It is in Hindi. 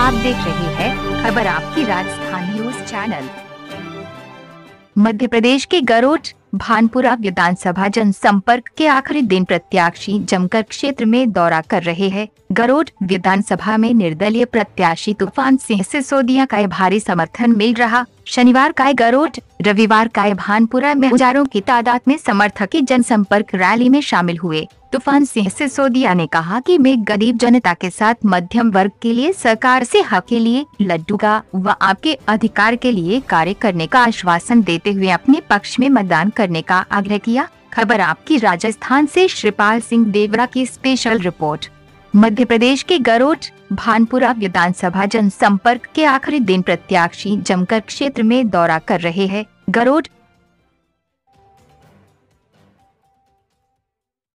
आप देख रहे हैं खबर आपकी राजस्थान न्यूज़ चैनल। मध्य प्रदेश के गरोट, भानपुरा विधानसभा जनसंपर्क के आखिरी दिन प्रत्याशी जमकर क्षेत्र में दौरा कर रहे हैं। गरोट विधानसभा में निर्दलीय प्रत्याशी तूफ़ान सिंह सिसोदिया का भारी समर्थन मिल रहा। शनिवार का गरोट रविवार का भानपुरा में हज़ारों की तादाद में समर्थक जनसंपर्क रैली में शामिल हुए। तूफ़ान सिंह सिसोदिया ने कहा कि मैं गरीब जनता के साथ मध्यम वर्ग के लिए, सरकार से हक के लिए लड्डू का व आपके अधिकार के लिए कार्य करने का आश्वासन देते हुए अपने पक्ष में मतदान करने का आग्रह किया। खबर आपकी राजस्थान से श्रीपाल सिंह देवरा की स्पेशल रिपोर्ट मध्य प्रदेश के गरोट, भानपुरा विधानसभा जनसंपर्क के आखिरी दिन प्रत्याशी जमकर क्षेत्र में दौरा कर रहे हैं। गरोड